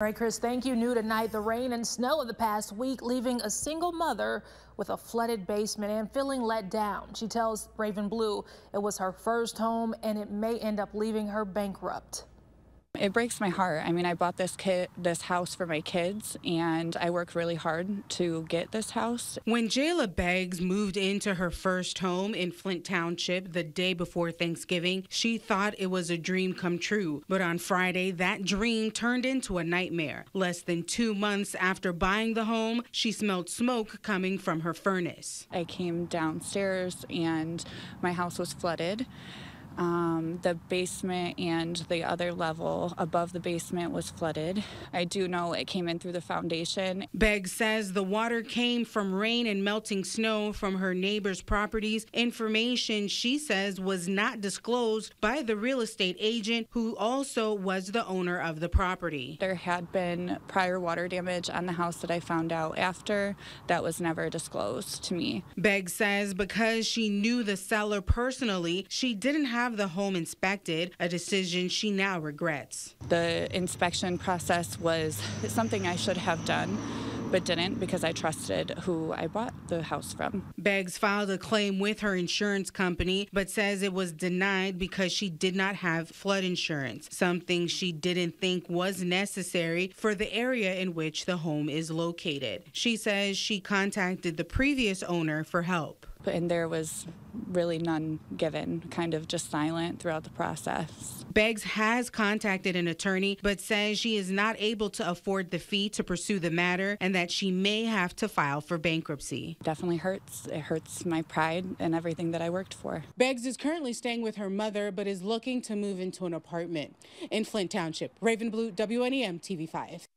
All right, Chris, thank you. New tonight, the rain and snow of the past week leaving a single mother with a flooded basement and feeling let down. She tells Raven Blue it was her first home and it may end up leaving her bankrupt. It breaks my heart. I mean, I bought this kid, this house for my kids, and I worked really hard to get this house. When Jayla Beggs moved into her first home in Flint Township the day before Thanksgiving, she thought it was a dream come true. But on Friday, that dream turned into a nightmare. Less than two months after buying the home, she smelled smoke coming from her furnace. I came downstairs, and my house was flooded. Um, the basement and the other level above the basement was flooded. I do know it came in through the foundation. Beggs says the water came from rain and melting snow from her neighbor's properties. Information she says was not disclosed by the real estate agent who also was the owner of the property. There had been prior water damage on the house that I found out after that was never disclosed to me. Beggs says because she knew the seller personally, she didn't have have the home inspected, a decision she now regrets. The inspection process was something I should have done but didn't because I trusted who I bought the house from. Beggs filed a claim with her insurance company, but says it was denied because she did not have flood insurance, something she didn't think was necessary for the area in which the home is located. She says she contacted the previous owner for help and there was really none given, kind of just silent throughout the process. Beggs has contacted an attorney, but says she is not able to afford the fee to pursue the matter and that she may have to file for bankruptcy. Definitely hurts. It hurts my pride and everything that I worked for. Beggs is currently staying with her mother, but is looking to move into an apartment in Flint Township. Raven Blue, WNEM TV 5.